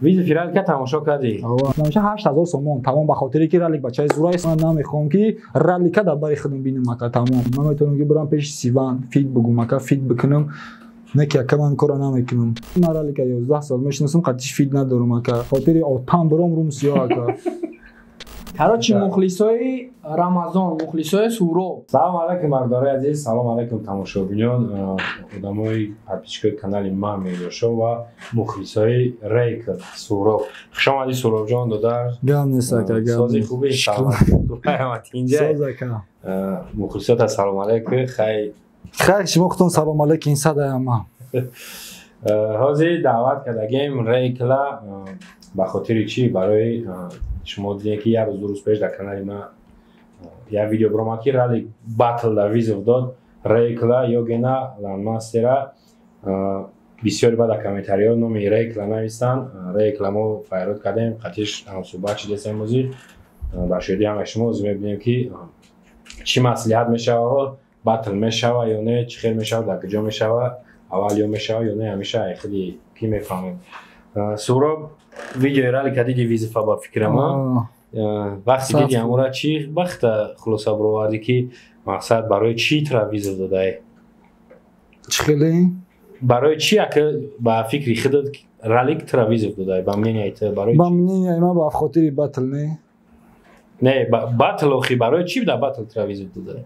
видео фиралка тамошо кардӣ? Намеша ҳашт ҳазор сомон. Тамом ба хотире ки ралик бачаи зурайс ман намехоҳам ки ралика дар бари худам бинам ака тамом. Ман метавонам ки бурам пеши сиван фит бугум ака фит бикунам. Не ки ака ман кора намекунам. Ман ралика ёздаҳ сол мешинасам қатиш фит надорам ака. Хотири отам буром рум сиё ака ҳарочи мухлисои рамазон мухлисои суроб салом алайкум бардораи азиз. Салом алайкум тамошобинён одамои подписчикои канали ман меёшо ва мухлисои рейк суроб хушомадӣ суробҷон додар. Гам несака сози хуби инҷа мухлисота салом. Алайку хай. Хай шумо хутон салом алайку ин садаама ҳозир даъват кардагем рейкла ба хотири чӣ? Барои шумо дидем ки як рӯз ду рӯз пеш дар канали ман як видео биромад ки рали батл дар визов дод. Рейкла ёгена ланмастера бисёре ба дар комментариҳо номи рейкла навистанд рейкла мо файрод кардем қатиш ҳамсӯҳбат шидесем мӯзи ба шоҳидӣ ҳамаи шумо ӯзи мебинем ки чӣ маслиҳат мешава батл мешава ё не? Чӣ хел мешава? Дар куҷо мешава? Аввал ё мешава ё не? Ҳамеша хеле ки мефаҳмем суроб видеои рали кадиди визифа ба фикрама. Вақти диди ҳамура чӣ? Вақта хулоса баровардӣ ки мақсад барои чӣ тра виза додаи? Чӣ хеле? Барои чӣ ака ба фикри худат ралик тра виза додаи? Ба ты барои ба мненияи ман ба хотири батл не? Не батл охи барои чӣ да батл тра виза додаи?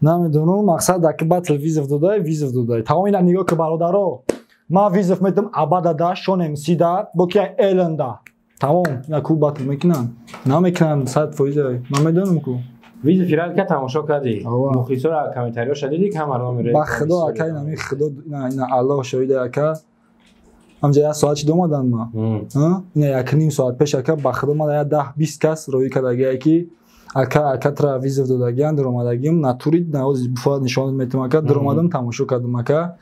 Намедонам мақсад ака батл виза додаи виза додаи. Тамоми ина нигоҳ ки бародаро ман визов метам абадада шонем сида боки эленда тамом ина ку батл мекунанд намекунанд сад фоиза ман медонам ку. Видео фирал ка тамошо кардӣ? Мухлисоро ки ҳама номи ба худо ака инами худо ина аллоҳ шоҳиде ака ҳамҷа як соат чида омадан ма? Ина як ним соат пеш ака ба худо ман як даҳ бист кас роӣ кардагие ки ака ака тра визов додагиян даромадагим. Натури наози буфа нишон метам ака даромадам тамошо кардам ака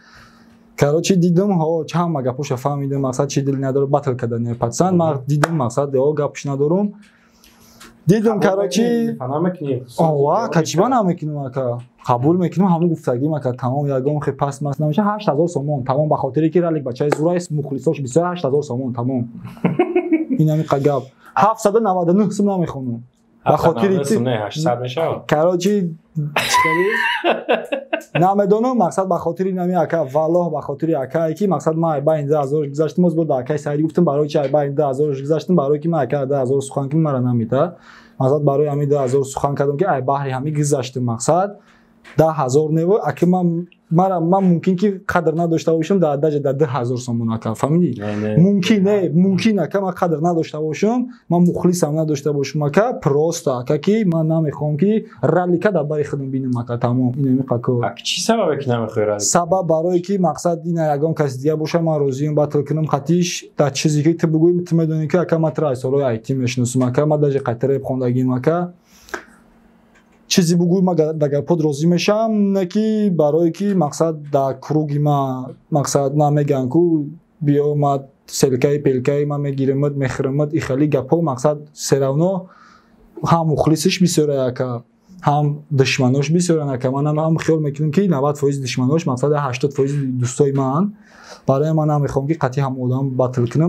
короче дидам ҳо ҳама гапоша фаҳмидам мақсад чи дили надора батл кардан патсанд ман дидам мақсад о гапш надорум. Дидам короче ова качиба намекунам ака. Қабул мекунам ҳамун гуфтагим ака. Тамом ягон хе пас мас намеша ҳашт ҳазор сомон. Тамом ба хотире ки ралик бачаи зурайс мухлисош бисёр ҳашт ҳазор сомон тамом. Инамиқа гап. Ҳафтсаду наваду нӯҳ сум намехонам ба хотири короче намедонам мақсад ба хотири нами ака. Валлоҳ ба хотири акае ки мақсад ман байни ду ҳазор гузаштам боз бо да акаи сайдӣ гуфтам барои чи байни ду ҳазор гузаштам барое ки ман ака ду ҳазор сухан кунам мара намета мақсад барои ҳамин ду ҳазор сухан кардам ки ай баҳри ҳамин гузаштам мақсад да ҳазор нево ака ман мара ман мумкин ки қадр надошта бошам дар даҷа дар ду ҳазор сомон ака фаҳмидӣ? Мумкин не мумкин ака ман қадр надошта бошам? Ман мухлисам надошта бошам ака? Просто ака ки ман намехоҳам ки ралика дар бари худам бинам ака тамом. Инамиқакчи сабабе ки намехоҳӣ сабаб барое ки мақсад ина ягон каси дигар боша ман розиам батл кунам қатиш дар чизе ки ту бугӯи ту медонӣ ки ака ман тра солҳои айти мешиносам ака ман даҷа қатиреб хондагим ака чизе бугӯй ма да гапот розӣ мешавам не ки барое ки мақсад дар круги ма мақсад на мегӯям ку биё ма селкаи пелкаи ма мегирамад мехӯрамад и хеле гапҳо мақсад серавно ҳам мухлисиш бисёра яка ҳам душманош бисёран ака манам ҳам хиёл мекунам ки навад фоизи душманош мақсад ҳаштод фоизи дӯстои ман барои ман намехоҳам ки қатъи ҳам одам батл кунам.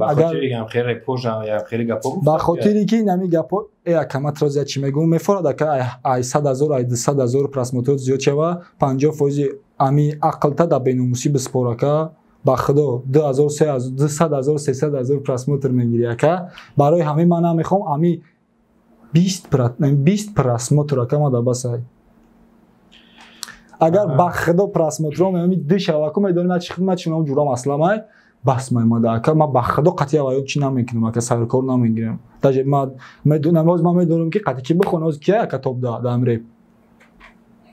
Ба хотире ки нами гапо э ака ма троз чи мегӯм? мефорад. Ака ай сад ҳазор ай дусад ҳазор просмотрот зиёд шава панҷоҳ фоизи ами ақлта дар беномусӣ биспор ака. Ба худо дусад ҳазор сесад ҳазор просмотр мегирӣ ака. Барои ҳамин ман намехоҳам ами бист просмотр ака ма дабасай агар ба худо просмотром ами ду шаваку медоним чи хидмат шумо ҷура масъала май бас маймада ака ма ба худо қатъи аваёт чи намекунам ака саркор намегирам даже ма медонам оз ма медонам ки қатъи ки бихон оз кия ака топ да дамре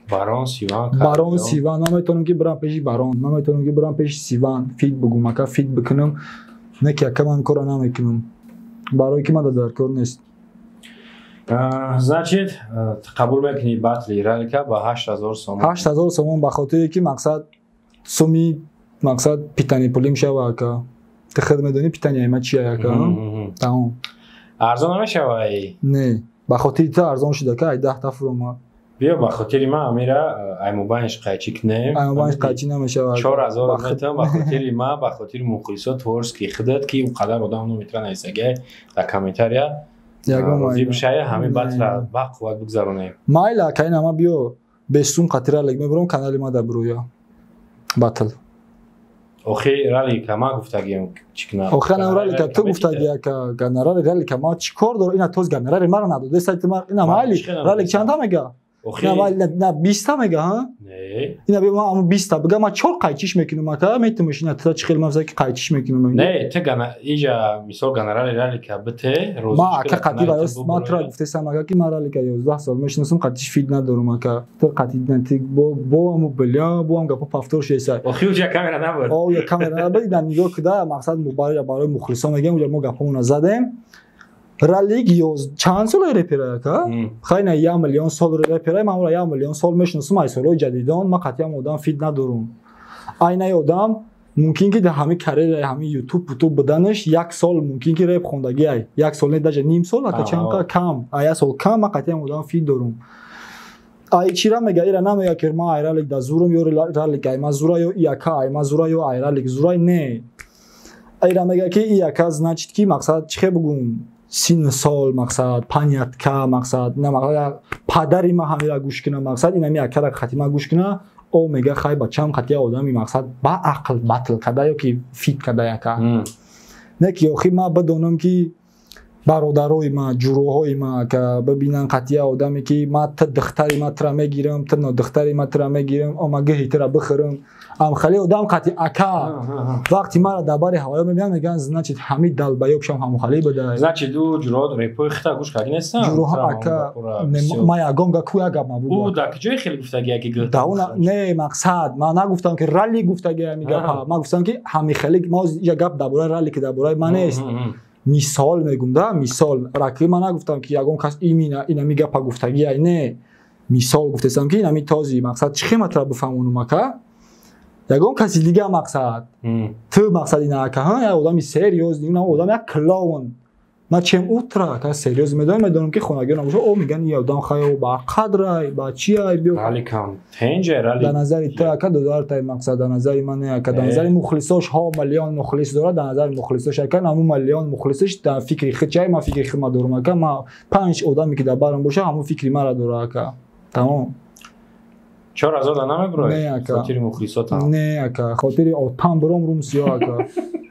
барон сиван барон сиван ма метонам ки бирам пеши барон ма метонам ки бирам пеши сиван фит бугум ака фит бикунам не ки ака ман кора намекунам. Барои ки ма да даркор нест значит қабул мекунӣ батли ралика ба ҳашт ҳазор сомон. ҳашт ҳазор сомон ба хотире ки мақсад суми мақсад питани пулим шава ака ты худ медонӣ питанияима чия ака тамом. Арзон намешава не. Ба хотири та арзон шуда ка ай даҳта фуромад биё ба хотири ман амира аймубанш қайчӣ кунем аймубанш қайчӣ намешавад чор ҳазор метам ба хотири ман ба хотири мухлисо творс ки худат ки он қадар одам номитра нависагай дар комментария розӣ бишая ҳамин батра ба қувват бигзаронем майла кайин ама биё бестум қатиралик мебурам канали ма дабрӯя батл. Охи ралика ма гуфтагием чӣ кунам охи ана ралика ту гуфтаги ака ганарали ралика ма чӣ кор дор? Ина тоз ганарали мара надода сайти ма ина майли ралик чанда мега на биста мега ҳа ина би ама биста бига ма чор қайчиш мекунам ака метумаш ина та чӣ хел мафза ки қайчиш мекунам не те гана ижа мисол ганарали ралика бите роз ма ака қати ба ёс ма тура гуфтесам ака ки ма ралика 11 сол мешинасам қатиш фид надорум ака то қати нати бо бо аму бля бо ам гапа пафтор шеса охи уҷа камера набуд о я камера набуд дан нигоҳ куда мақсад барои барои мухлисон мегам уҷа мо гапамона задем раллиг чанд соли репераяка хайна як миллион сол реперай маъмула як миллион сол мешиносам ай солҳои ҷадидон ман қатъиам одам фид надорум. Айнаи одам мумкин ки дар ҳамин карьераи ҳамин ютуб путуб буданаш як сол мумкин ки реп хондаги ай як сол не даже ним сол ака чанка кам ай як сол кам ман қатъиам одам фид дорум. Ай чира мега? Ира намега ки ман ай ралик да зурум ё ралик ай ма зура ё иака ай ма зура ё ай ралик зурай не. Айра мега ки иака значит ки мақсад чихе бугум син сол мақсад панятка мақсад падари ма ҳамира гӯш кина мақсад инами акара хатима гӯш кина о мега хай бачам хатия одами мақсад ба ақл батл када ё ки фит када яка? Не ки охир ма бадонам ки бародарои ма ҷуроҳои ма ка бибинан қатия одаме ки ма та духтари ма тра мегирам та нодухтари ма тра мегирам о ма гӯҳи тра бихӯрам амхали одам қати ака. Вақти мара дар бари ҳавоё мебинам мегӯянд значит ҳамид далбаёбшам ҳамхали буда. Значит ду ҷуроҳ репои хита гӯш карди нестам ҷуроҳ ака ма ягон га ку яга ма бу дар ки ҷое хеле гуфтаги яки гӯ не мақсад ма нагуфтам ки ралли гуфтаги ами гапа. Ма гуфтам ки ҳами хеле ма я гап дар бораи ралли ки дар бораи ма нест мисол мегум да мисол. Раки ма нагуфтам ки ягон кас инами гапа гуфтаги ай не. Мисол гуфтесам ки инами този мақсад. Чӣ хематра бифаҳмонум ака? Ягон каси дига мақсад. Ту мақсад инакаҳа як одами серёз одам як клоун ма чем утра ка серёз медонам медонам ки хонагиён бошад о меган и одам хай ба қадрай ба чиай биё дар назари ту ака додартай мақсад? Дар назари ман не ака дар назари мухлисош ҳо миллион мухлис дорад дар назари мухлисош ака ҳамун миллион мухлисош дар фикри худ чай ма фикри худ ма дорам ака ма панҷ одаме ки дар барам бошад ҳамун фикри мара дора ака тамом. Чор ҳазор да намебурои хотири мухлисотам. Не ака хотири отам буром румсиё ака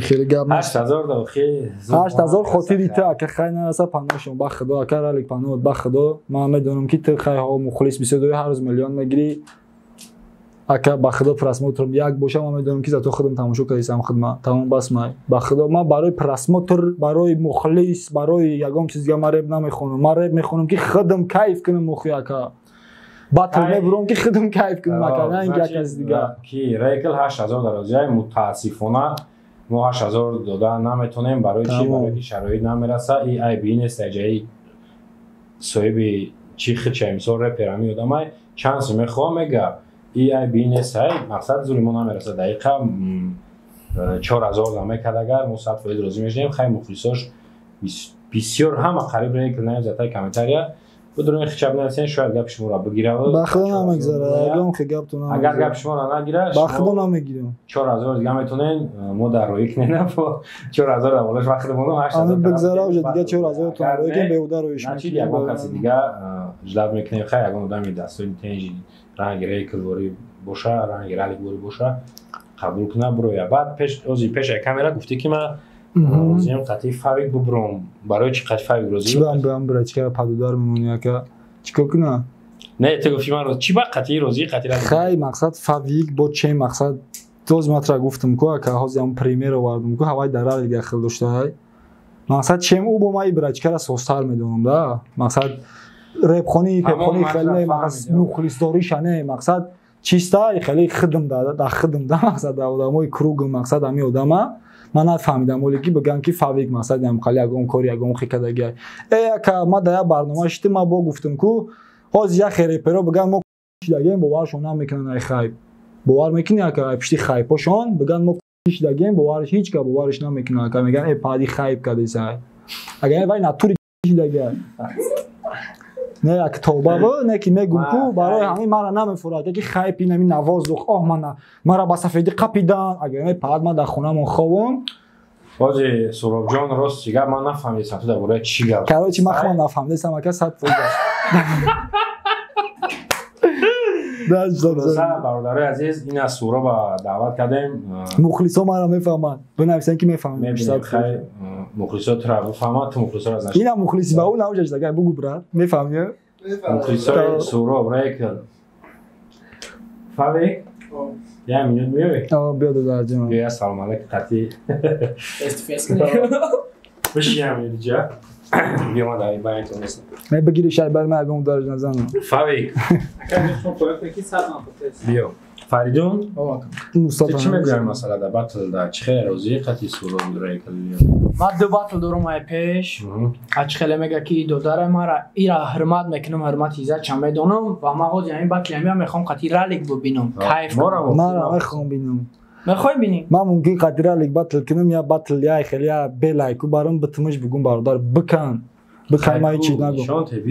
хеле гап ҳашт ҳазор да охи ҳашт ҳазор хотири ту ака хай нараса паноҳшон ба худо ака ралик паноҳат ба худо ман медонам ки ту хайҳо мухлис бисёр дори ҳар рӯз миллион мегирӣ. Ака ба худо просмотрам як боша ман медонам ки зато худам тамошо кардисам худма тамом бас май. Ба худо ман барои просмотр барои мухлис барои ягон чиз дига ман реп намехонам. Ман реп мехонам ки худам кайф кунам охи ака батл мебурам ки худам кайф кунам ака на ин як аз дига ки рекл ҳашт ҳазор дарозаи мутаассифона мо ҳашт ҳазор дода наметонем барои чи барои ки шароит намераса и айби нест аҷаи соҳиби чи хичай мисол реперами одамай чанд сум мехоҳам мега ай бинесай мақсад зури мо намераса дақиқа чор ҳазор намекард агар мо сад фоиз розӣ мешудем хай мухлисош бисёр ҳама қариб рекл наем затаи комментария будурем хичаб насен шояд гапи шуморо бигира. Ба худо намегзара ягон хе гапту агар гапи шуморо нагира ба худо намегирам чор ҳазор дига метонен мо дар роӣ кунена чор ҳазор даволаш вақтимоно ҳашт ҳазор бигзара уҷа дига чор ҳазортон роӣ кунем беҳуда роиш мекунем. ягон каси дига ҷлаб мекунем хай ягон одами дастои тенҷи ранги рейклворӣ боша ранги раликворӣ боша қабул куна буроя баъд ози пешаи камера гуфтӣ ки ман розиам қатъи фавик бубуром барои чӣ қатъи фавик розиам чикара падудар мемони ака чикор куна не ты гуфти ман чӣ ба қатъи розӣ қатъи хай мақсад фавик бо че мақсад? Доз матра гуфтам ку ака ҳози ам премер овардам ку ҳавай дар ралига хел доштаай мақсад чем ӯ бо ман ибра чикара состар медонам да? Мақсад репхони пепхони мухлисдориша не мақсад чиста хеле хидм да хидм да мақсад одамои кругм мақсад ҳами одама. Ман нафаҳмидам оле ки бигӯям ки фавик мақсад хали ягон кори ягон хикадаги э ака ма да як барнома шити ма бо гуфтам ку ҳози яхе реперо бигӯям мо шидагем боваршон намекунан ай хайп. Бовар мекунӣ ака пишти хайпошон бигӯянд мо шидагем боварш ҳеч ка боварш намекунад ака. Мегӯянд э пади хайп кардисай агар вай натури шидагия не як тобаво не ки мегум ку Ва, барои хай. ҳамин мара намефурад яки хайпи нами навоздух оҳ мана мара ба сафедӣ қапидан агар не паат ма дар хонамон ховон ҳоҷи суробҷон рост чӣ гап ман нафаҳмидам ту дар бораи чӣ гап короче ма хама нафаҳмидам ака сад фоиз Хулоса, бародарои азиз ин аз суроба даъват кардем мухлисо маро мефаҳмад бинависем ки مخلصا تو رو فهمد مخلصا رو از نشد. اینم مخلصی با اون اوجش دیگه بگو برات می‌فهمی؟ مخلصا سورا برای کرد فهمی؟ یا میون میوی آه بیا دو جمع بیا سلام علیک قطی فیس فیس بشی هم دیجا بیا ما داری باید تو نیست بگیری شاید بر من اگه اون دارج نزنم فهمی؟ اگر دوستون کی نکی سلام بیا. Дар чӣ хеле розӣ қати суроб рекл Ма ду батл дорум ай пеш. Ач хеле мега ки додарай мара ира ҳурмат мекунам, ҳурмати иззат ча медонам ва ма ҳози ҳамин батли ҳамин мехоҳам қати ралик бубинам. Кайф. Мара мехоҳам бинам Мехоҳӣ бинӣ? ман мумкин қадиралик батл кунам я батл я хеле я белайку барам битмиш бигум бародар бикан бикан ма ҳичи нагум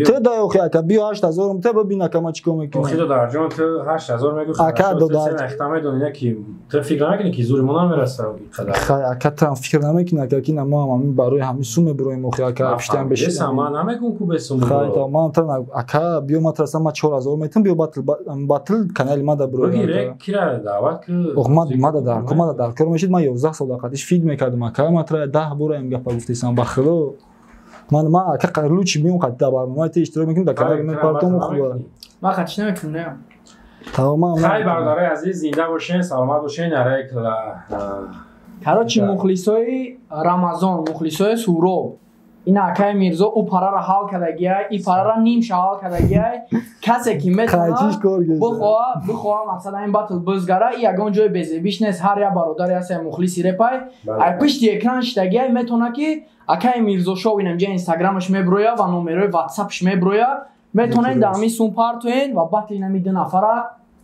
те да охи ака биё ҳашт ҳазорум те бибин ака ма чӣ кор охи мекунам додарҷон ту ҳашт ҳазор мегӯ Ака додар- ахта медони ки ту фикр накунӣ ки зури мо намераса қадар хай ака там фикр намекунӣ ака ки на мо ҳам ҳамин барои ҳамин сум мебуроем охи ака биштарам бешидам ман намегум ку бесум хай та ман та ака биё ма тарасам ма чор ҳазор метам биё батл батл канали ма да бурои бигире кира даъват ку ох ма ма да дар ма да дар кор мешид ман 11 сол дақатиш фид мекардам ака ма тра 10 бора ин гапа гуфтисам ба ман ма ака қарлучи биём қат да барномаи те иштирок мекунам да канали мепартом хуба Ма қатиш намекунам, не? тамоман хай бародарои азиз зинда бошен саломат бошен Короче, Да. мухлисои Рамазон, мухлисои Суроб. Ин акай Мирзо у парара ҳал кардагиай, и парара нимша ҳал кардагиай. Касе ки қайчиш метавона кор гешта бихоҳа бихоҳа мақсад ин батл бизгара и ягон ҷои безебиш нест ҳар як бародари ҳаст мухлиси репай. Ай пишти экран шидагиай метавона ки акай мирзошов инамҷа инстаграмаш меброя ва номерои ватсапш меброя. Дар ҳамин сум партоен ва батли инами ду нафара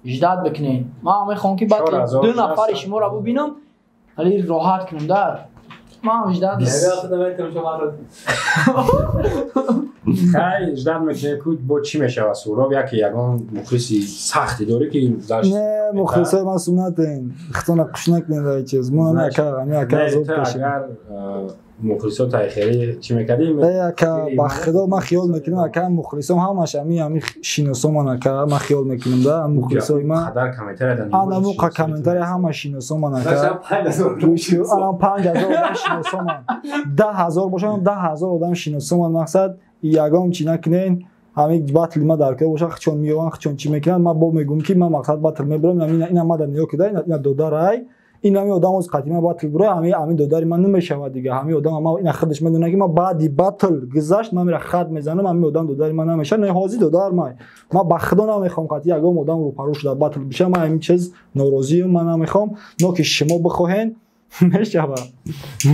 ждат бикунен ман мехоҳам ки батли ду нафари шуморо бубинам. Вале роҳат кунам дар ман ждат. Хай ждат мекунем ку бо чӣ мешавад суроб яке ягон мухлиси сахтӣ дорӣ ки дарш- не мухлисои ман сунатен хитона қуш накунед ай чиз. Мо ҳами ака азоб кашид агар мухлисо таихирӣ чӣ мекардӣ? Э, ака ба худо ман хиёл мекунам ака мухлисом ҳамаш ҳами ҳами шиносоман ака ман хиёл мекунам да мухлисои ман комментария анаmu qa комментария ҳама шиносоман ака анам панҷ ҳазор одам шиносоман даҳ ҳазор бошам даҳ ҳазор одам шиносоман мақсад ягон чӣ накунен ҳамин батли ма дар кор боша хичон меёван хичон чӣ мекунанд ман бо мегӯм ки ман мақсад батл мебурам ина ма дар ниё куда ина додарай ин ҳамин одам оз қатъи ма батл бура ҳамин ҳамин додари ман намешавад дига. ҳамин одам ма ина худаш медонад ки ман баъди батл гузашт ман мера хат мезанам ҳамин одам додари ман намеша. Не ҳозир додар май ман ба худо намехоҳам қатъи ягон одам рӯпарӯ шуда батл бишам ман ҳамин чиз норозиам ман намехоҳам но ки шумо бихоҳен мешавад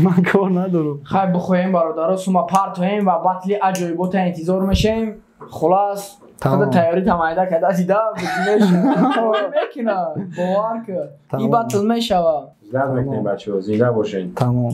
ман кор надорам хай бихоҳем бародаро. Сума партоем ва батли аҷоибота интизор мешем. Хулас Тамом. худа тайёри тамайда карда дида мекунад бовар кар и Тамом. батл мешавад ждат мекунем бачаҳо зинда бошен. Тамом